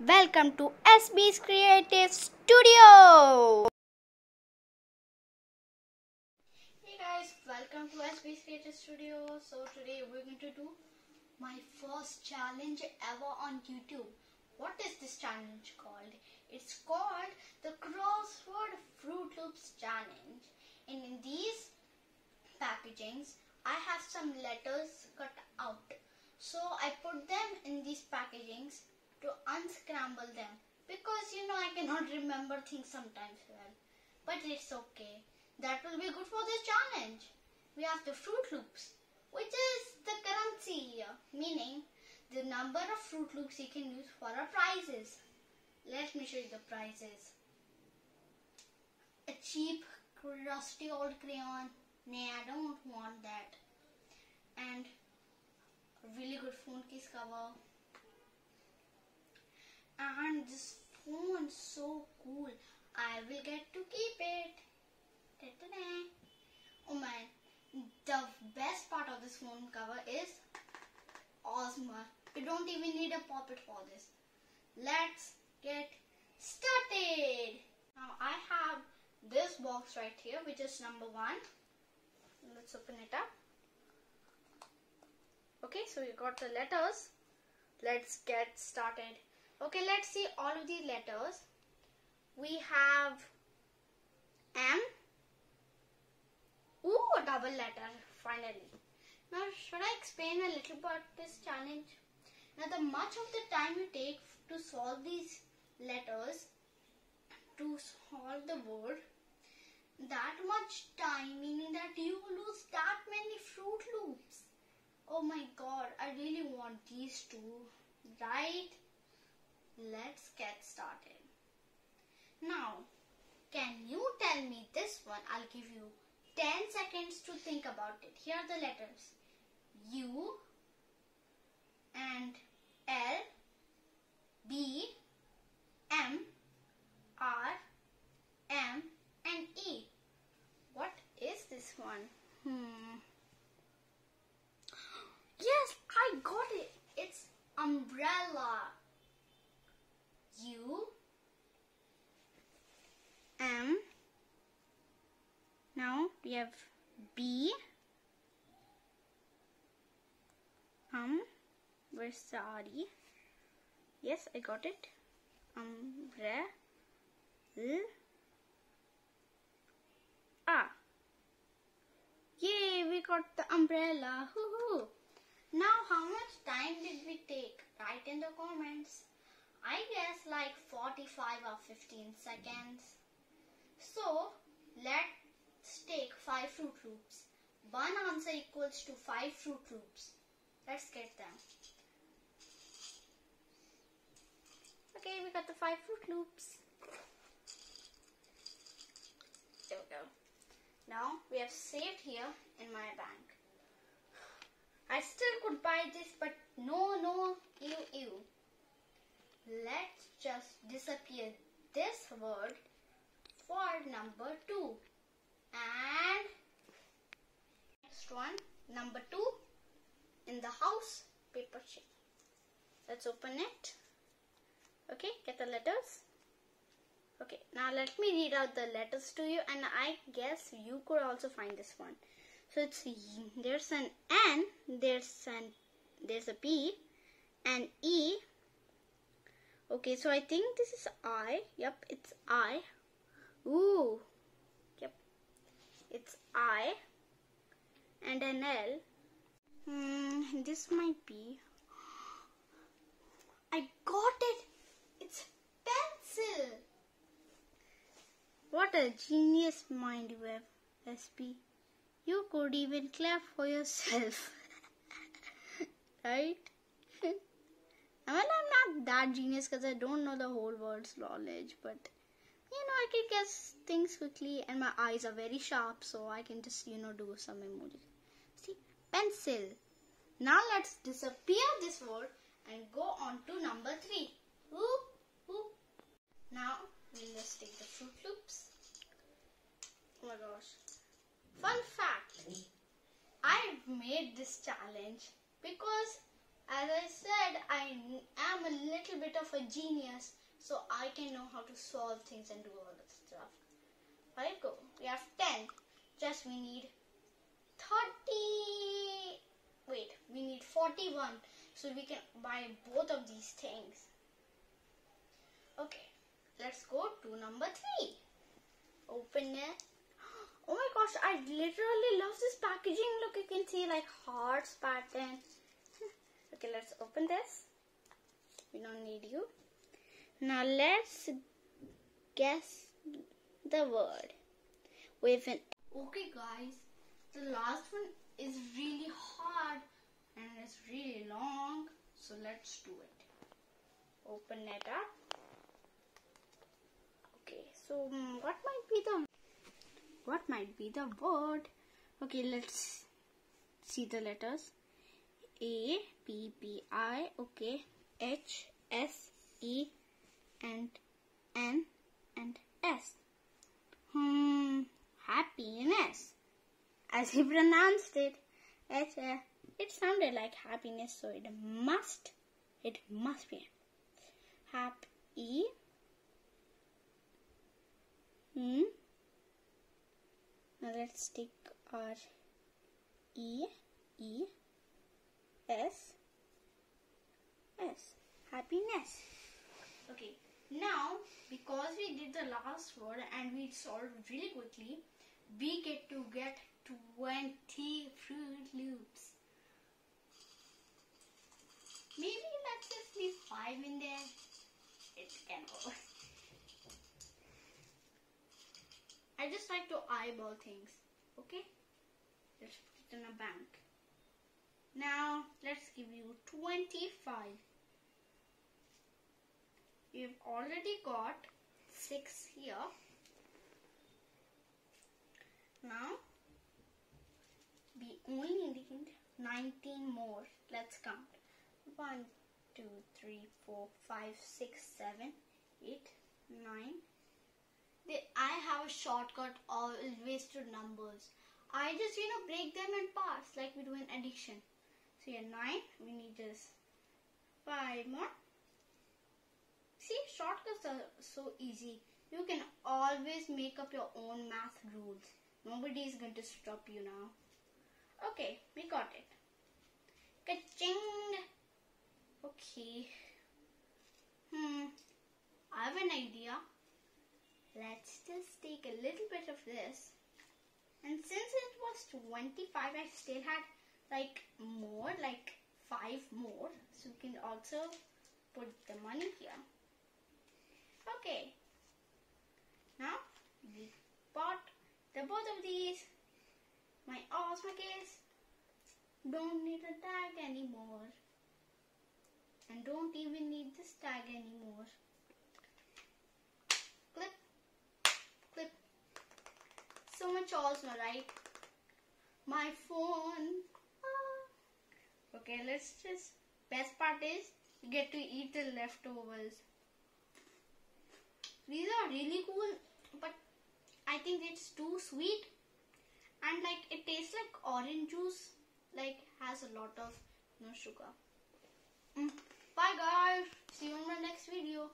Welcome to SB's Creative Studio. Hey guys, welcome to SB's Creative Studio. So today we're going to do my first challenge ever on YouTube. What is this challenge called? It's called the Crossword Froot Loops Challenge. And in these packagings, I have some letters cut out. So I put them in these packagings to unscramble them because you know I cannot remember things sometimes well. But it's okay. That will be good for this challenge. We have the Froot Loops, which is the currency here, meaning the number of Froot Loops you can use for our prizes. Let me show you the prizes. A cheap, rusty old crayon. Nah, I don't want that. And a really good phone case cover. And this phone is so cool. I will get to keep it. Ta-ta-da. Oh man, the best part of this phone cover is Ozma. You don't even need a puppet for this. Let's get started. Now I have this box right here which is number one. Let's open it up. Okay, so you got the letters. Let's get started. Okay, let's see all of the letters. We have M. Ooh, a double letter, finally. Now, should I explain a little about this challenge? Now, the much of the time you take to solve these letters, to solve the word, that much time, meaning that you lose that many Froot Loops. Oh my god, I really want these two, right? Let's get started. Now, can you tell me this one? I'll give you 10 seconds to think about it. Here are the letters U and L, B, M, R, M, and E. What is this one? Hmm. Yes, I got it. It's umbrella. U M now we have B um where's the RE yes I got it. Umbrella ah yay we got the umbrella. Hoo now how much time did we take? Write in the comments I guess like 45 or 15 seconds. So let's take 5 Froot Loops. One answer equals to 5 Froot Loops. Let's get them. Okay, we got the 5 Froot Loops. There we go. Now we have saved here in my bank. I still could buy this but no, no, ew, ew let's just disappear this word for number 2 and next one number 2 in the house paper shape let's open it. Okay get the letters. Okay now let me read out the letters to you and I guess you could also find this one. So it's there's an N there's an there's a B and E Okay, so I think this is I. Yep, it's I. Ooh. Yep. It's I. And an L. Hmm, this might be. I got it. It's pencil. What a genius mind you have, SB. You could even clap for yourself. right? Well, I'm not that genius because I don't know the whole world's knowledge, but you know, I can guess things quickly, and my eyes are very sharp, so I can just you know do some emoji. See, pencil. Now let's disappear this word and go on to number three. Ooh, ooh. Now we'll just take the Froot Loops. Oh my gosh! Fun fact: I've made this challenge because As I said, I am a little bit of a genius, so I can know how to solve things and do all that stuff. Alright, go. We have 10. Just we need 30. Wait, we need 41. So we can buy both of these things. Okay, let's go to number 3. Open it. Oh my gosh, I literally love this packaging. Look, you can see like hearts pattern. Okay, let's open this. We don't need you. Now let's guess the word with an. Okay, guys, the last one is really hard and it's really long. So let's do it. Open it up. Okay, so mm, what might be the what might be the word? Okay, let's see the letters. A, P, P, I, okay, H, S, E, and N, and S. Hmm, happiness. As he pronounced it, it, uh, it sounded like happiness, so it must, it must be happy. Hmm. Now let's take our E, E, S, S. Happiness. Okay, now because we did the last word and we solved really quickly, we get to get 20 Froot Loops. Maybe let's just leave 5 in there. It can work. I just like to eyeball things. Okay? Let's put it in a bank. Now, let's give you 25. We've already got 6 here. Now, we only need 19 more. Let's count. 1, 2, 3, 4, 5, 6, 7, 8, 9, I have a shortcut always to numbers. I just, you know, break them in parts like we do in addition. So here 9, we need just 5 more. See, shortcuts are so easy. You can always make up your own math rules. Nobody is going to stop you now. Okay, we got it. Ka-ching! Okay. Hmm. I have an idea. Let's just take a little bit of this. And since it was 25, I still had like more, like 5 more. So we can also put the money here. Okay. Now, we bought the both of these. My Ozma case. Don't need a tag anymore. And don't even need this tag anymore. Clip. Clip. So much Ozma, right? My phone. Okay, let's just. Best part is you get to eat the leftovers. These are really cool, but I think it's too sweet. And like it tastes like orange juice, like has a lot of no sugar. Mm. Bye guys. See you in the next video.